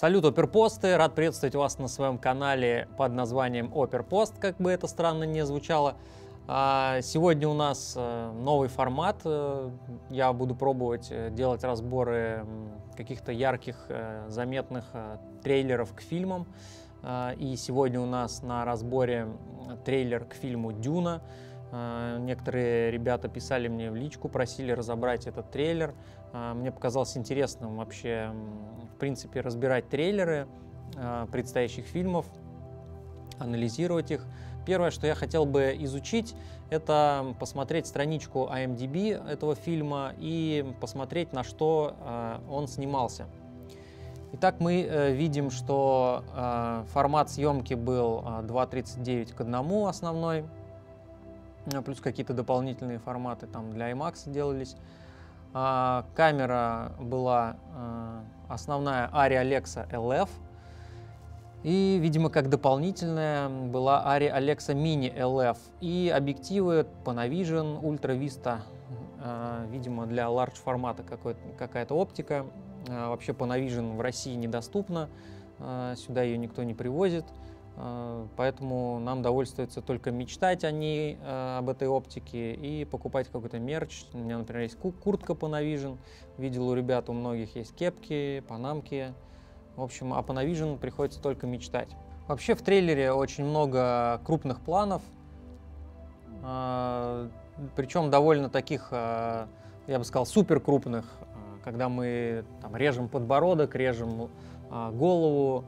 Салют, оперпосты! Рад приветствовать вас на своем канале под названием Оперпост, как бы это странно не звучало. А, сегодня у нас э, новый формат. Э, я буду пробовать э, делать разборы каких-то ярких, заметных трейлеров к фильмам. А, и сегодня у нас на разборе трейлер к фильму «Дюна». А, некоторые ребята писали мне в личку, просили разобрать этот трейлер. А, мне показалось интересным вообще, в принципе, разбирать трейлеры а, предстоящих фильмов, анализировать их. Первое, что я хотел бы изучить, это посмотреть страничку IMDb этого фильма и посмотреть, на что он снимался. Итак, мы э, видим, что формат съемки был 2.39 к 1 основной, плюс какие-то дополнительные форматы там для IMAX делались. А, камера была а, основная Ari Alexa LF. И, видимо, как дополнительная была Ari Alexa Mini LF. И объективы Panavision Ultra Vista. А, видимо, для large формата какая-то оптика. А, вообще Panavision в России недоступна. А, сюда ее никто не привозит. А, поэтому нам довольствуется только мечтать о ней, а, об этой оптике и покупать какой-то мерч. У меня, например, есть куртка Panavision. Видел у ребят, у многих есть кепки, панамки. В общем, о Panavision приходится только мечтать. Вообще в трейлере очень много крупных планов, а, причем довольно таких, я бы сказал, супер крупных, когда мы там, режем подбородок, режем голову,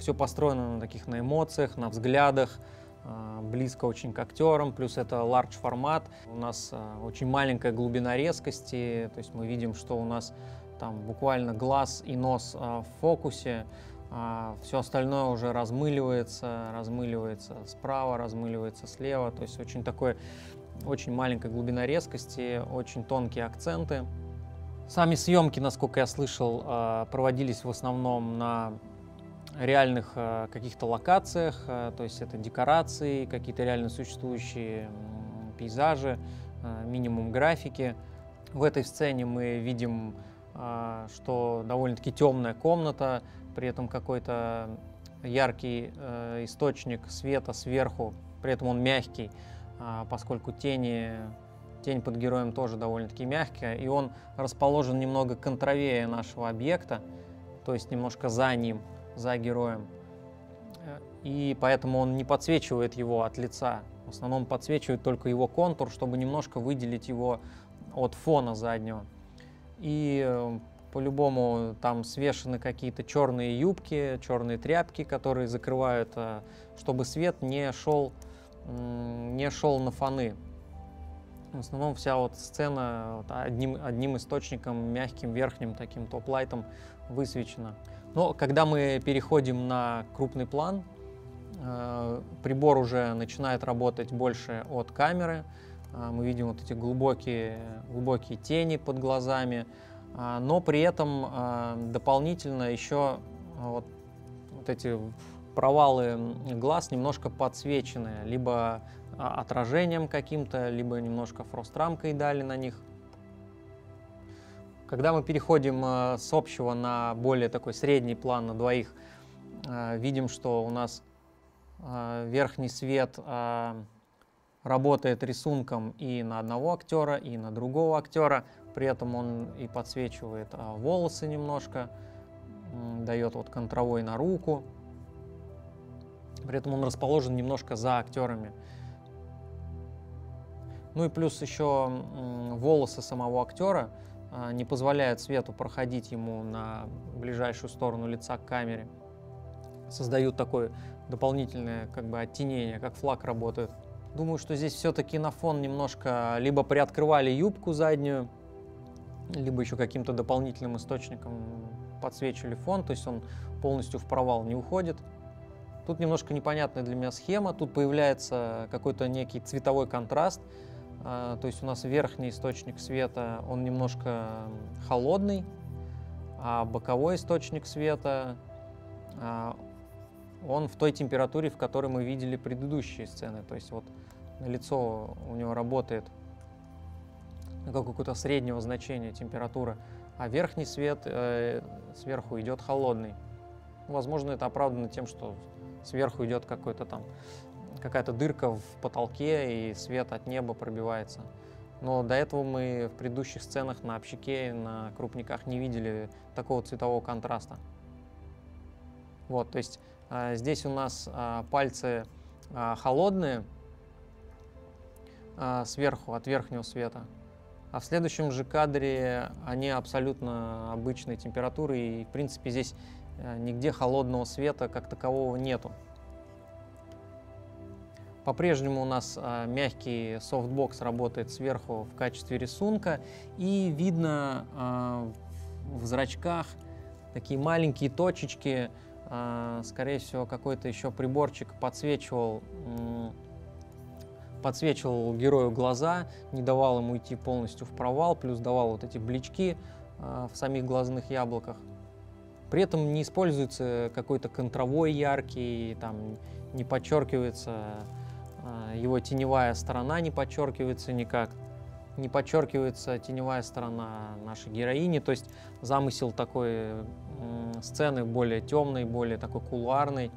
все построено на таких на эмоциях, на взглядах, а, близко очень к актерам, плюс это large формат. У нас а, очень маленькая глубина резкости, то есть мы видим, что у нас там буквально глаз и нос а, в фокусе, все остальное уже размыливается, размыливается справа, размыливается слева, то есть очень такой, очень маленькая глубина резкости, очень тонкие акценты. Сами съемки, насколько я слышал, проводились в основном на реальных э, каких-то локациях, э, то есть это декорации, какие-то реально существующие пейзажи, э, минимум графики. В этой сцене мы видим, что довольно-таки темная комната, при этом какой-то яркий источник света сверху, при этом он мягкий, поскольку тени, тень под героем тоже довольно-таки мягкая, и он расположен немного контровее нашего объекта, то есть немножко за ним за героем. И поэтому он не подсвечивает его от лица. В основном подсвечивает только его контур, чтобы немножко выделить его от фона заднего. И э, по-любому там свешены какие-то черные юбки, черные тряпки, которые закрывают, э, чтобы свет не шел, не шел на фоны. В основном вся вот сцена одним, одним источником, мягким верхним таким топ-лайтом высвечена. Но когда мы переходим на крупный план, э, прибор уже начинает работать больше от камеры. Э, мы видим вот эти глубокие, глубокие тени под глазами, э, но при этом дополнительно еще вот, вот эти провалы глаз немножко подсвечены, либо отражением каким-то, либо немножко фрострамкой дали на них. Когда мы переходим э, с общего на более такой средний план на двоих, э, видим, что у нас э, верхний свет работает рисунком и на одного актера, и на другого актера. При этом он и подсвечивает волосы немножко, дает вот контровой на руку. При этом он расположен немножко за актерами. Ну и плюс еще волосы самого актера не позволяют свету проходить ему на ближайшую сторону лица к камере. Создают такое дополнительное как бы оттенение, как флаг работает. Думаю, что здесь все-таки на фон немножко либо приоткрывали юбку заднюю, либо еще каким-то дополнительным источником подсвечивали фон, то есть он полностью в провал не уходит. Тут немножко непонятная для меня схема, тут появляется какой-то некий цветовой контраст, а, то есть у нас верхний источник света, он немножко холодный, а боковой источник света, а, он в той температуре, в которой мы видели предыдущие сцены. То есть вот лицо у него работает как какое-то среднего значения температура а верхний свет э, сверху идет холодный. Возможно, это оправдано тем, что сверху идет какой-то там какая-то дырка в потолке и свет от неба пробивается. Но до этого мы в предыдущих сценах на общаке, на крупниках не видели такого цветового контраста. Вот, то есть э, здесь у нас э, пальцы э, холодные э, сверху от верхнего света, а в следующем же кадре они абсолютно обычной температуры и в принципе здесь нигде холодного света как такового нету. По-прежнему у нас а, мягкий софтбокс работает сверху в качестве рисунка, и видно а, в зрачках такие маленькие точечки, а, скорее всего, какой-то еще приборчик подсвечивал, подсвечивал герою глаза, не давал ему идти полностью в провал, плюс давал вот эти блички в самих глазных яблоках. При этом не используется какой-то контровой яркий, там не подчеркивается его теневая сторона не подчеркивается никак, не подчеркивается теневая сторона нашей героини, то есть замысел такой сцены более темной, более такой кулуарной,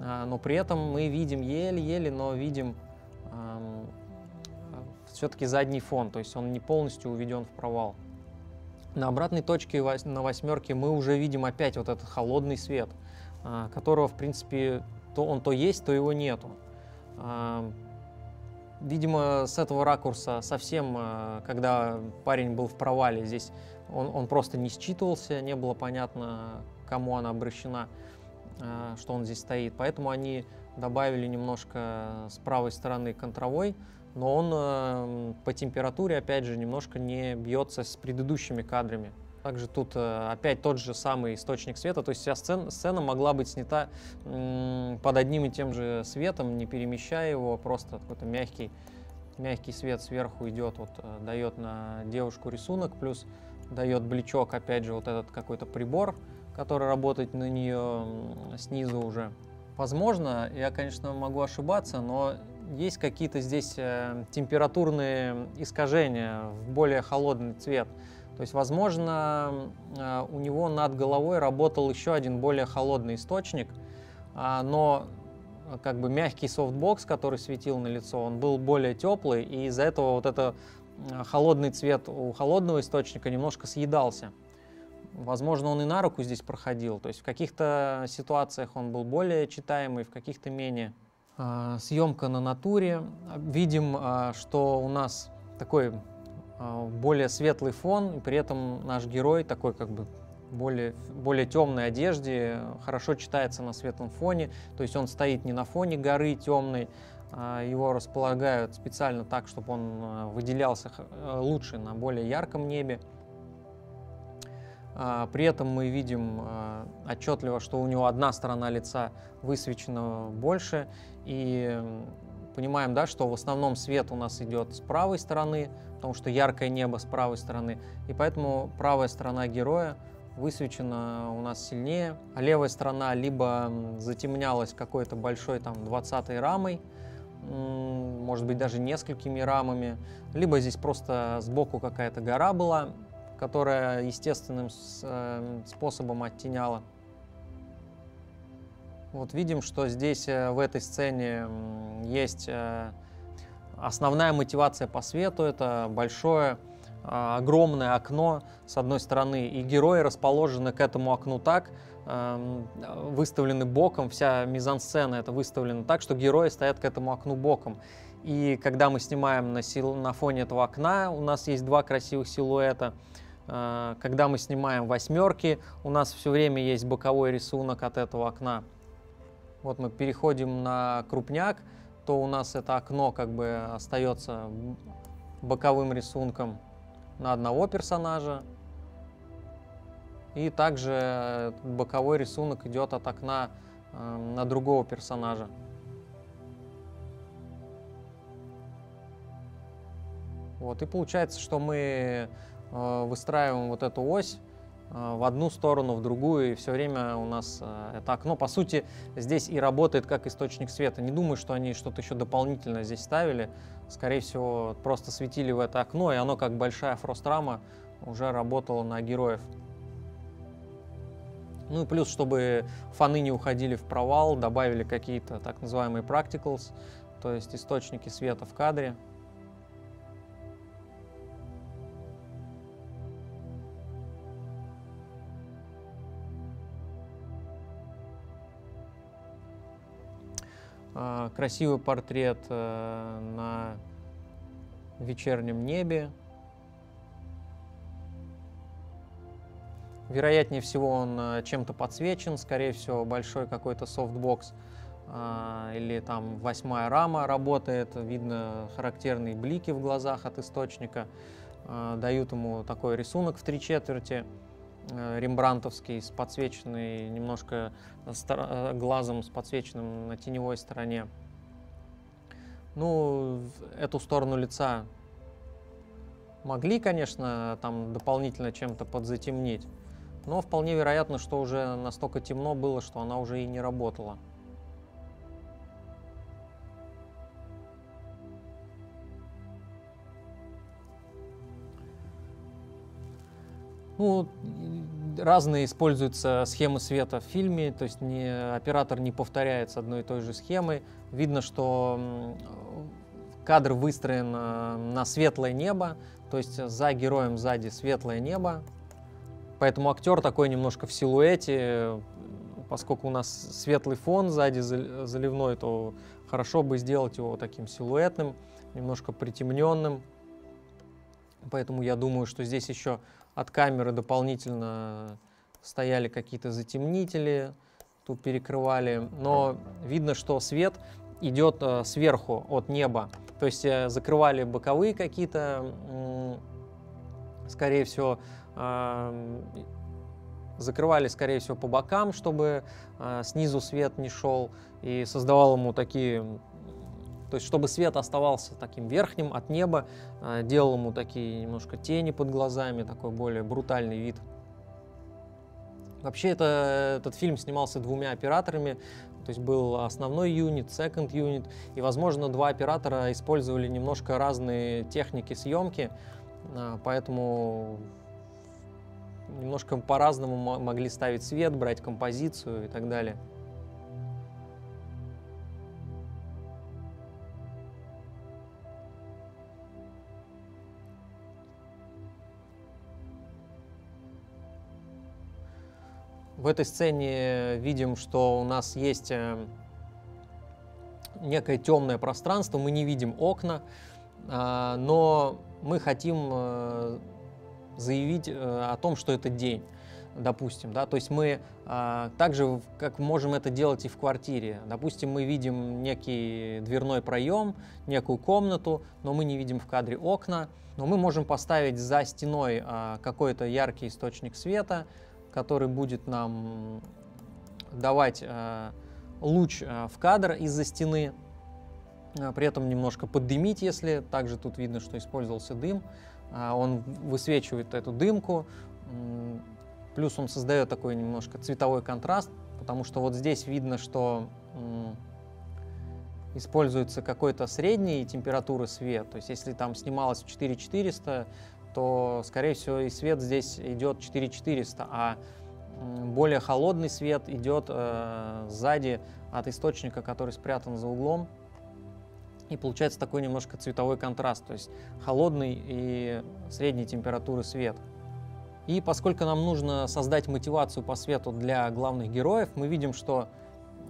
а, но при этом мы видим еле-еле, но видим все-таки задний фон, то есть он не полностью уведен в провал. На обратной точке на восьмерке мы уже видим опять вот этот холодный свет, а, которого, в принципе, то он то есть, то его нету. Видимо, с этого ракурса совсем, а, когда парень был в провале, здесь он, он просто не считывался, не было понятно, кому она обращена, а, что он здесь стоит. Поэтому они добавили немножко с правой стороны контровой, но он по температуре, опять же, немножко не бьется с предыдущими кадрами. Также тут э, опять тот же самый источник света, то есть вся сцена, сцена могла быть снята под одним и тем же светом, не перемещая его, просто какой-то мягкий, мягкий свет сверху идет, вот э, дает на девушку рисунок, плюс дает бличок, опять же, вот этот какой-то прибор, который работает на нее снизу уже. Возможно, я, конечно, могу ошибаться, но есть какие-то здесь э, температурные искажения в более холодный цвет. То есть, возможно, э, у него над головой работал еще один более холодный источник, а, но э, как бы мягкий софтбокс, который светил на лицо, он был более теплый, и из-за этого вот это э, холодный цвет у холодного источника немножко съедался. Возможно, он и на руку здесь проходил, то есть в каких-то ситуациях он был более читаемый, в каких-то менее. А, съемка на натуре. Видим, а, что у нас такой более светлый фон, и при этом наш герой такой как бы более, более темной одежде, хорошо читается на светлом фоне, то есть он стоит не на фоне горы темной, а его располагают специально так, чтобы он а, выделялся э, лучше на более ярком небе. А, при этом мы видим отчетливо, что у него одна сторона лица высвечена больше, и понимаем, да, что в основном свет у нас идет с правой стороны, потому что яркое небо с правой стороны, и поэтому правая сторона героя высвечена у нас сильнее, а левая сторона либо затемнялась какой-то большой там 20 рамой, может быть даже несколькими рамами, либо здесь просто сбоку какая-то гора была, которая естественным э, способом оттеняла. Вот видим, что здесь э, в этой сцене есть э, основная мотивация по свету. Это большое, э, огромное окно с одной стороны, и герои расположены к этому окну так, эм, выставлены боком, вся мизансцена это выставлена так, что герои стоят к этому окну боком. И когда мы снимаем на, сил, на фоне этого окна, у нас есть два красивых силуэта. Когда мы снимаем восьмерки, у нас все время есть боковой рисунок от этого окна вот мы переходим на крупняк, то у нас это окно как бы остается боковым рисунком на одного персонажа. И также боковой рисунок идет от окна э, на другого персонажа. Вот, и получается, что мы э, выстраиваем вот эту ось в одну сторону, в другую, и все время у нас э, это окно, по сути, здесь и работает как источник света. Не думаю, что они что-то еще дополнительно здесь ставили. Скорее всего, просто светили в это окно, и оно как большая фрострама уже работала на героев. Ну и плюс, чтобы фаны не уходили в провал, добавили какие-то так называемые practicals, то есть источники света в кадре. Красивый портрет э, на вечернем небе. Вероятнее всего он э, чем-то подсвечен, скорее всего большой какой-то софтбокс или там восьмая рама работает, видно характерные блики в глазах от источника, дают ему такой рисунок в три четверти. Э, рембрантовский с подсвеченной немножко э, глазом с подсвеченным на теневой стороне. Ну, эту сторону лица могли, конечно, там дополнительно чем-то подзатемнить, но вполне вероятно, что уже настолько темно было, что она уже и не работала. Ну, разные используются схемы света в фильме, то есть не, оператор не повторяет с одной и той же схемой. Видно, что кадр выстроен э, на светлое небо, то есть за героем сзади светлое небо. Поэтому актер такой немножко в силуэте, поскольку у нас светлый фон сзади заливной, то хорошо бы сделать его таким силуэтным, немножко притемненным. Поэтому я думаю, что здесь еще от камеры дополнительно стояли какие-то затемнители, тут перекрывали, но видно, что свет идет э, сверху от неба. То есть э, закрывали боковые какие-то, скорее всего, э, закрывали, скорее всего, по бокам, чтобы снизу свет не шел, и создавал ему такие то есть, чтобы свет оставался таким верхним от неба, а, делал ему такие немножко тени под глазами, такой более брутальный вид. Вообще это, этот фильм снимался двумя операторами, то есть был основной юнит, second юнит, и, возможно, два оператора использовали немножко разные техники съемки, а, поэтому немножко по-разному могли ставить свет, брать композицию и так далее. В этой сцене видим, что у нас есть э, некое темное пространство, мы не видим окна, а, но мы хотим э, заявить э, о том, что это день допустим, да, то есть мы а, так же, как можем это делать и в квартире. Допустим, мы видим некий дверной проем, некую комнату, но мы не видим в кадре окна, но мы можем поставить за стеной а, какой-то яркий источник света, который будет нам давать э, луч э, в кадр из-за стены, э, при этом немножко поддымить, если также тут видно, что использовался дым. Он высвечивает эту дымку, плюс он создает такой немножко цветовой контраст, потому что вот здесь видно, что используется какой-то средний температуры свет. То есть если там снималось в 4400, то, скорее всего, и свет здесь идет 4400, а более холодный свет идет э, сзади от источника, который спрятан за углом. И получается такой немножко цветовой контраст, то есть холодный и средней температуры свет. И поскольку нам нужно создать мотивацию по свету для главных героев, мы видим, что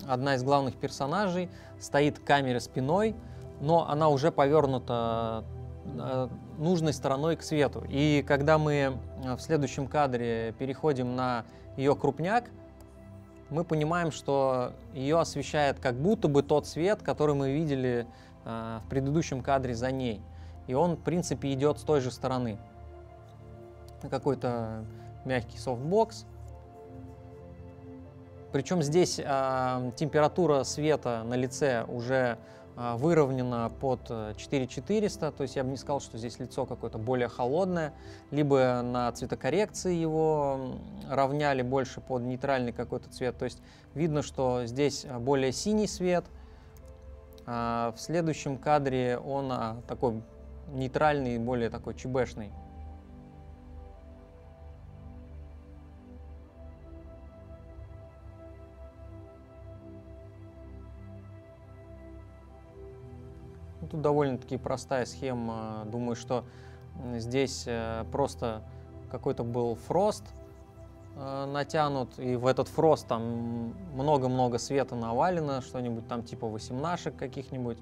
одна из главных персонажей стоит к камере спиной, но она уже повернута нужной стороной к свету. И когда мы э, в следующем кадре переходим на ее крупняк, мы понимаем, что ее освещает как будто бы тот свет, который мы видели э, в предыдущем кадре за ней. И он, в принципе, идет с той же стороны. Какой-то мягкий софтбокс. Причем здесь э, температура света на лице уже выровнено под 4400, э, то есть я бы не сказал, что здесь лицо какое-то более холодное, либо на цветокоррекции его равняли больше под нейтральный какой-то цвет, то есть видно, что здесь э, более синий свет, а в следующем кадре он а, такой нейтральный, более такой чебешный. Тут довольно-таки простая схема. Думаю, что здесь э, просто какой-то был фрост э, натянут, и в этот фрост там много-много света навалено, что-нибудь там типа восемнашек каких-нибудь.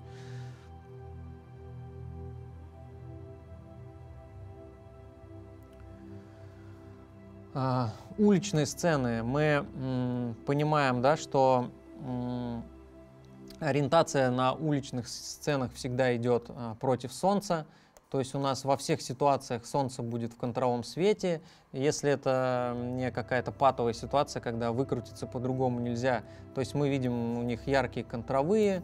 А, уличные сцены. Мы понимаем, да, что ориентация на уличных сценах всегда идет а, против солнца. То есть у нас во всех ситуациях солнце будет в контровом свете. Если это не какая-то патовая ситуация, когда выкрутиться по-другому нельзя, то есть мы видим у них яркие контровые,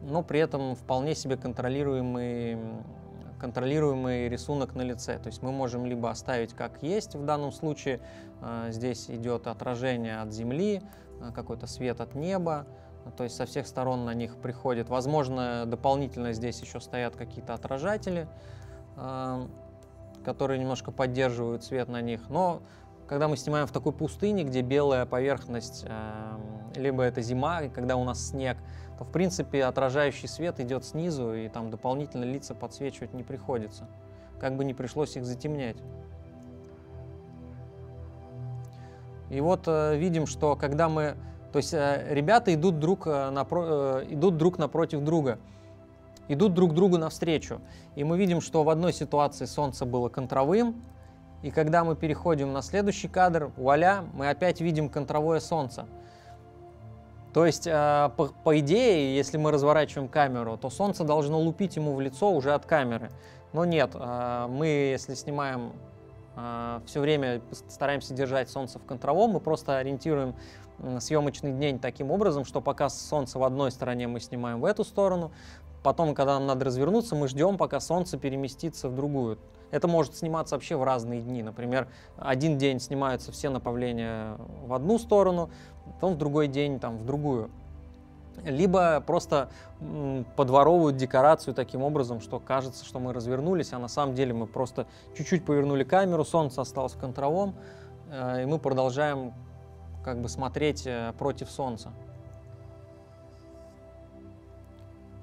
но при этом вполне себе контролируемый, контролируемый рисунок на лице. То есть мы можем либо оставить как есть, в данном случае э, здесь идет отражение от земли, э, какой-то свет от неба, то есть со всех сторон на них приходит. Возможно, дополнительно здесь еще стоят какие-то отражатели, э, которые немножко поддерживают свет на них. Но когда мы снимаем в такой пустыне, где белая поверхность, э, либо это зима, когда у нас снег, то в принципе отражающий свет идет снизу, и там дополнительно лица подсвечивать не приходится. Как бы не пришлось их затемнять. И вот э, видим, что когда мы то есть э, ребята идут друг, э, напро... Э, идут друг напротив друга, идут друг другу навстречу. И мы видим, что в одной ситуации солнце было контровым, и когда мы переходим на следующий кадр, вуаля, мы опять видим контровое солнце. То есть, по, по идее, если мы разворачиваем камеру, то солнце должно лупить ему в лицо уже от камеры. Но нет, мы, если снимаем все время, стараемся держать солнце в контровом, мы просто ориентируем съемочный день таким образом, что пока солнце в одной стороне мы снимаем в эту сторону, потом, когда нам надо развернуться, мы ждем, пока солнце переместится в другую. Это может сниматься вообще в разные дни. Например, один день снимаются все направления в одну сторону, потом в другой день там в другую. Либо просто подворовывают декорацию таким образом, что кажется, что мы развернулись, а на самом деле мы просто чуть-чуть повернули камеру, солнце осталось контровом, э, и мы продолжаем как бы смотреть э, против солнца.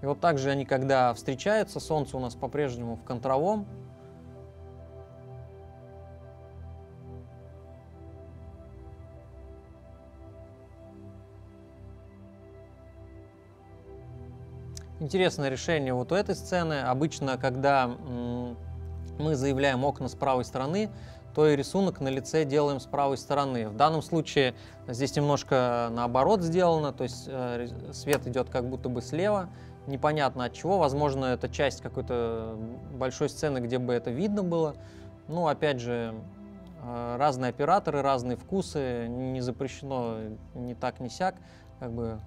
И вот также они, когда встречаются, солнце у нас по-прежнему в контровом. Интересное решение вот у этой сцены. Обычно, когда мы заявляем окна с правой стороны, то и рисунок на лице делаем с правой стороны. В данном случае здесь немножко наоборот сделано, то есть э, свет идет как будто бы слева, непонятно от чего, возможно, это часть какой-то большой сцены, где бы это видно было. Ну, опять же, э, разные операторы, разные вкусы, не запрещено ни так, ни сяк, как бы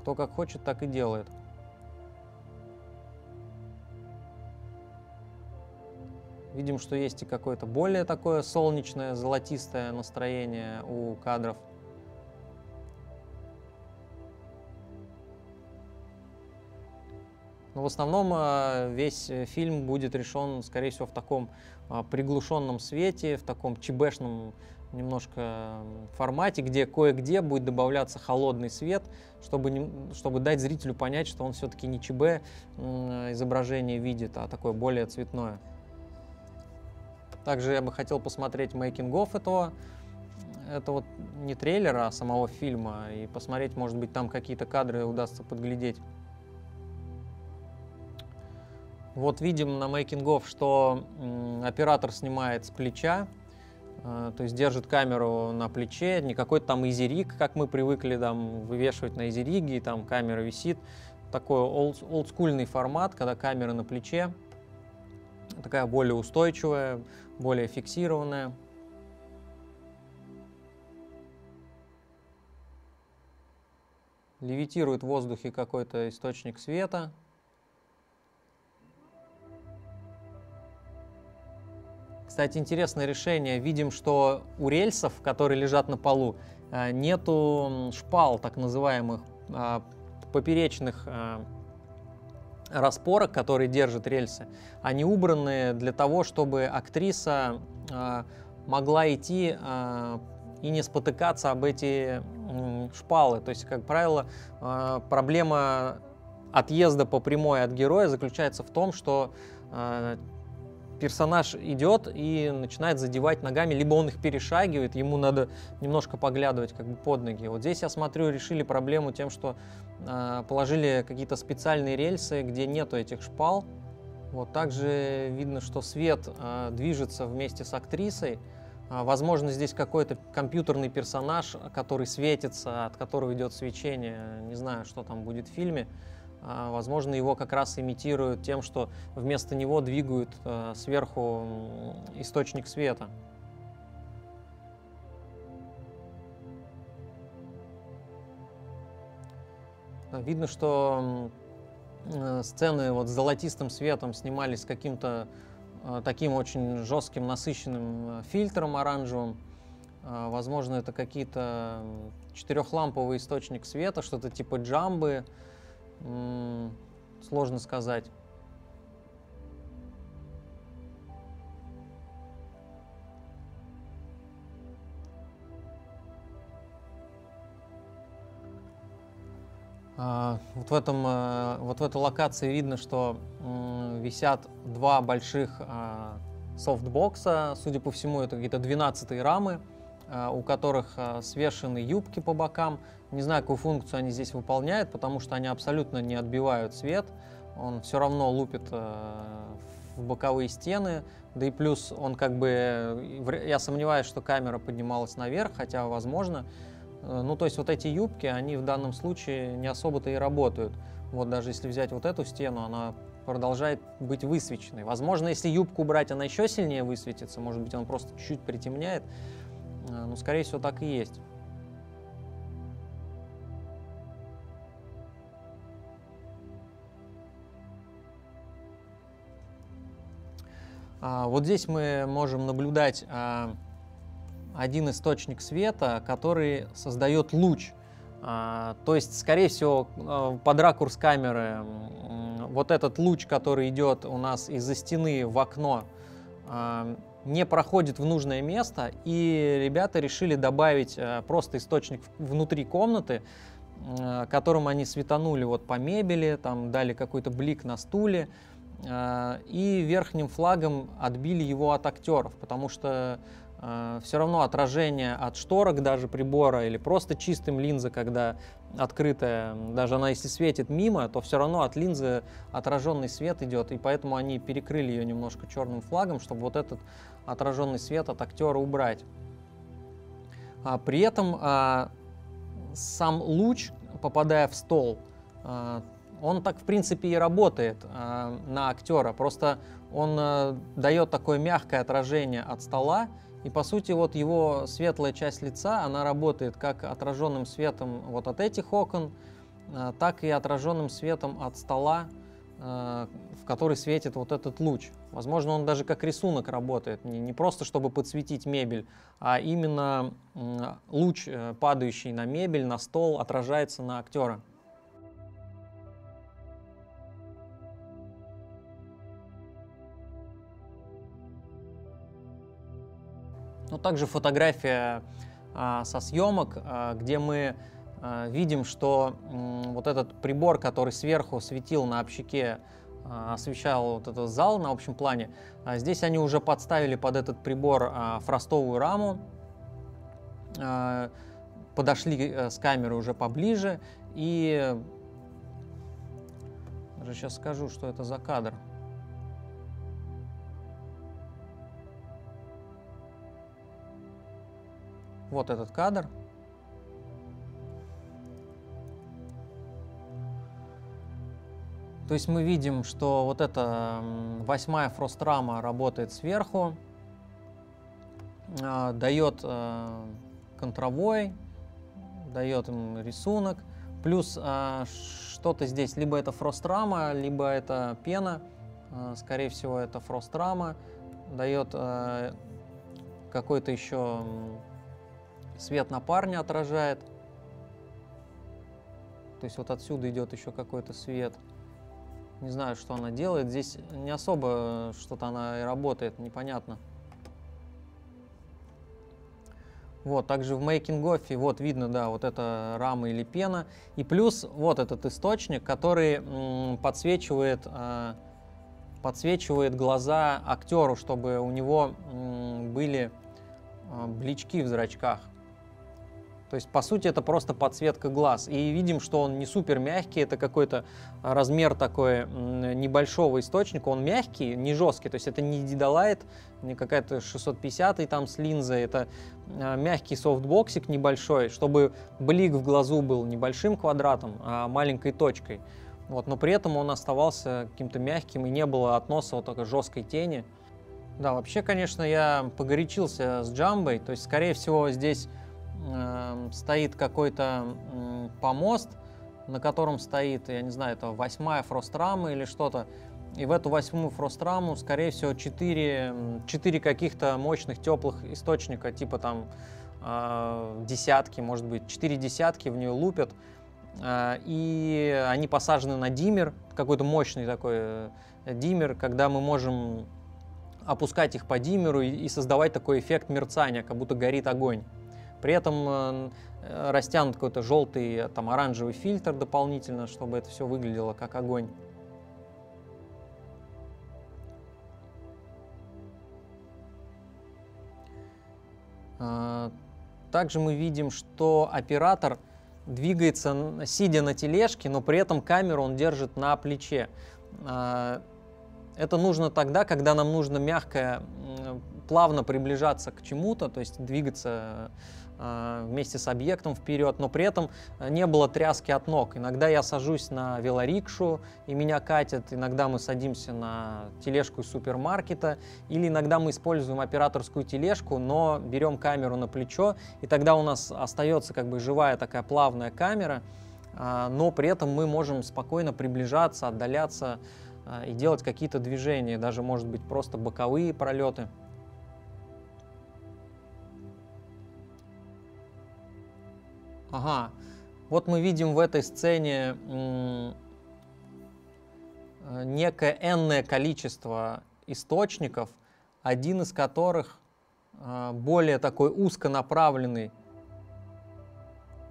кто как хочет, так и делает. Видим, что есть и какое-то более такое солнечное, золотистое настроение у кадров. Но в основном а, весь фильм будет решен, скорее всего, в таком а, приглушенном свете, в таком чебешном немножко формате, где кое-где будет добавляться холодный свет, чтобы, не, чтобы дать зрителю понять, что он все-таки не ЧБ изображение видит, а такое более цветное. Также я бы хотел посмотреть making of этого, это вот не трейлера, а самого фильма, и посмотреть, может быть, там какие-то кадры удастся подглядеть. Вот видим на making of, что оператор снимает с плеча, э, то есть держит камеру на плече, не какой-то там Easyrig, как мы привыкли там вывешивать на Easyrig е, и там камера висит. Такой олдскульный формат, когда камера на плече, такая более устойчивая, более фиксированная. Левитирует в воздухе какой-то источник света. Кстати, интересное решение. Видим, что у рельсов, которые лежат на полу, э, нету шпал, так называемых а, поперечных э, распорок, которые держат рельсы, они убраны для того, чтобы актриса э, могла идти э, и не спотыкаться об эти э, шпалы. То есть, как правило, э, проблема отъезда по прямой от героя заключается в том, что э, персонаж идет и начинает задевать ногами, либо он их перешагивает, ему надо немножко поглядывать как бы под ноги. Вот здесь, я смотрю, решили проблему тем, что э, положили какие-то специальные рельсы, где нету этих шпал. Вот также видно, что свет э, движется вместе с актрисой. Э, возможно, здесь какой-то компьютерный персонаж, который светится, от которого идет свечение. Не знаю, что там будет в фильме. А, возможно, его как раз имитируют тем, что вместо него двигают э, сверху источник света. Видно, что э, сцены вот с золотистым светом снимались с каким-то э, таким очень жестким, насыщенным фильтром оранжевым. Возможно, это какие-то четырехламповый источник света, что-то типа джамбы, сложно сказать. А, вот в, этом, э, вот в этой локации видно, что висят два больших а, софтбокса. Судя по всему, это какие-то 12 рамы. Э, у которых э, свешены юбки по бокам. Не знаю, какую функцию они здесь выполняют, потому что они абсолютно не отбивают свет. Он все равно лупит э, в боковые стены. Да и плюс он как бы... Я сомневаюсь, что камера поднималась наверх, хотя возможно. Ну, то есть вот эти юбки, они в данном случае не особо-то и работают. Вот даже если взять вот эту стену, она продолжает быть высвеченной. Возможно, если юбку убрать, она еще сильнее высветится. Может быть, он просто чуть-чуть притемняет. А, ну, скорее всего, так и есть. А, вот здесь мы можем наблюдать а, один источник света, который создает луч. То есть, скорее всего, под ракурс камеры вот этот луч, который идет у нас из-за стены в окно, не проходит в нужное место, и ребята решили добавить э, просто источник внутри комнаты, э, которым они светанули вот по мебели, там дали какой-то блик на стуле, э, и верхним флагом отбили его от актеров, потому что все равно отражение от шторок даже прибора или просто чистым линза, когда открытая, даже она если светит мимо, то все равно от линзы отраженный свет идет, и поэтому они перекрыли ее немножко черным флагом, чтобы вот этот отраженный свет от актера убрать. А, при этом а, сам луч, попадая в стол, а, он так в принципе и работает а, на актера, просто он а, дает такое мягкое отражение от стола, и по сути вот его светлая часть лица, она работает как отраженным светом вот от этих окон, а, так и отраженным светом от стола, а, в который светит вот этот луч. Возможно, он даже как рисунок работает, не, не просто чтобы подсветить мебель, а именно луч, э, падающий на мебель, на стол, отражается на актера. Ну, также фотография а, со съемок, а, где мы а, видим, что вот этот прибор, который сверху светил на общаке, освещал вот этот зал на общем плане, здесь они уже подставили под этот прибор фростовую раму, подошли а, с камеры уже поближе и... Даже сейчас скажу, что это за кадр. Вот этот кадр. То есть мы видим, что вот эта восьмая фрострама работает сверху, а, дает а, контровой, дает им рисунок, плюс а, что-то здесь, либо это фрострама, либо это пена, скорее всего это фрострама, дает какой-то еще свет на парня отражает. То есть вот отсюда идет еще какой-то свет. Не знаю, что она делает. Здесь не особо что-то она и работает, непонятно. Вот, также в мейкинг-оффе, вот видно, да, вот это рама или пена. И плюс вот этот источник, который подсвечивает, э, подсвечивает глаза актеру, чтобы у него были э, блички в зрачках. То есть, по сути, это просто подсветка глаз. И видим, что он не супер мягкий, это какой-то размер такой небольшого источника. Он мягкий, не жесткий, то есть это не Dedolight, не какая-то 650 там с линзой, это а, мягкий софтбоксик небольшой, чтобы блик в глазу был небольшим квадратом, а маленькой точкой. Вот, но при этом он оставался каким-то мягким и не было относа вот такой жесткой тени. Да, вообще, конечно, я погорячился с джамбой, то есть, скорее всего, здесь Эм, стоит какой-то помост, на котором стоит, я не знаю, это восьмая фрострама или что-то. И в эту восьмую фростраму, скорее всего, четыре, четыре каких-то мощных теплых источника, типа там э, десятки, может быть, четыре десятки в нее лупят. Э, и они посажены на диммер, какой-то мощный такой э, диммер, когда мы можем опускать их по диммеру и создавать такой эффект мерцания, как будто горит огонь. При этом э, растянут какой-то желтый, там, оранжевый фильтр дополнительно, чтобы это все выглядело как огонь. А, также мы видим, что оператор двигается, сидя на тележке, но при этом камеру он держит на плече. А, это нужно тогда, когда нам нужно мягко, плавно приближаться к чему-то, то есть двигаться Э, вместе с объектом вперед, но при этом не было тряски от ног. Иногда я сажусь на велорикшу и меня катят, иногда мы садимся на тележку из супермаркета, или иногда мы используем операторскую тележку, но берем камеру на плечо, и тогда у нас остается как бы живая такая плавная камера, э, но при этом мы можем спокойно приближаться, отдаляться э, и делать какие-то движения, даже может быть просто боковые пролеты. Ага, вот мы видим в этой сцене э, некое энное количество источников, один из которых э, более такой узконаправленный,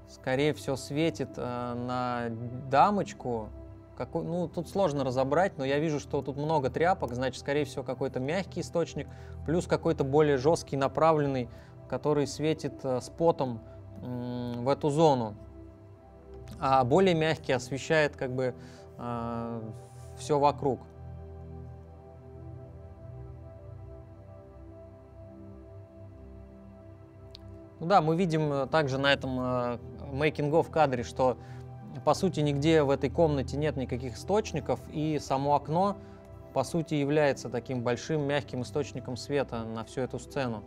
скорее всего, светит э, на дамочку. Какой, ну, тут сложно разобрать, но я вижу, что тут много тряпок, значит, скорее всего, какой-то мягкий источник, плюс какой-то более жесткий, направленный, который светит спотом в эту зону, а более мягкий освещает как бы э, все вокруг. Ну да, мы видим э, также на этом э, making-of кадре, что по сути нигде в этой комнате нет никаких источников, и само окно по сути является таким большим мягким источником света на всю эту сцену.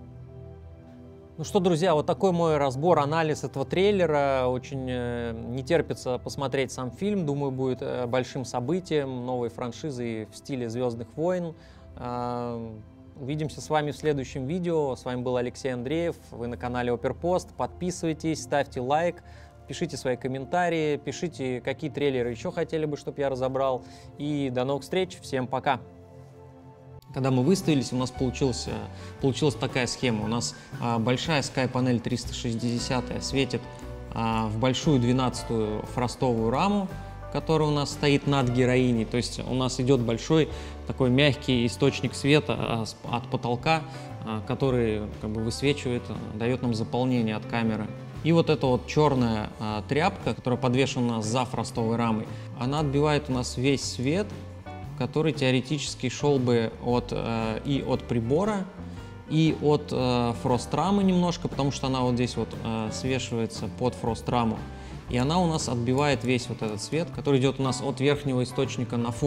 Ну что, друзья, вот такой мой разбор, анализ этого трейлера. Очень э, не терпится посмотреть сам фильм. Думаю, будет э, большим событием новой франшизы в стиле «Звездных войн». Э, увидимся с вами в следующем видео. С вами был Алексей Андреев. Вы на канале Оперпост. Подписывайтесь, ставьте лайк. Пишите свои комментарии, пишите, какие трейлеры еще хотели бы, чтобы я разобрал. И до новых встреч. Всем пока. Когда мы выставились, у нас получилась, получилась такая схема. У нас а, большая Sky-панель 360 светит а, в большую 12-ю фростовую раму, которая у нас стоит над героиней. То есть у нас идет большой такой мягкий источник света а, от потолка, а, который как бы высвечивает, дает нам заполнение от камеры. И вот эта вот черная а, тряпка, которая подвешена за фростовой рамой, она отбивает у нас весь свет который теоретически шел бы от, э, и от прибора, и от э, фрострамы немножко, потому что она вот здесь вот э, свешивается под фростраму. И она у нас отбивает весь вот этот свет, который идет у нас от верхнего источника на фон.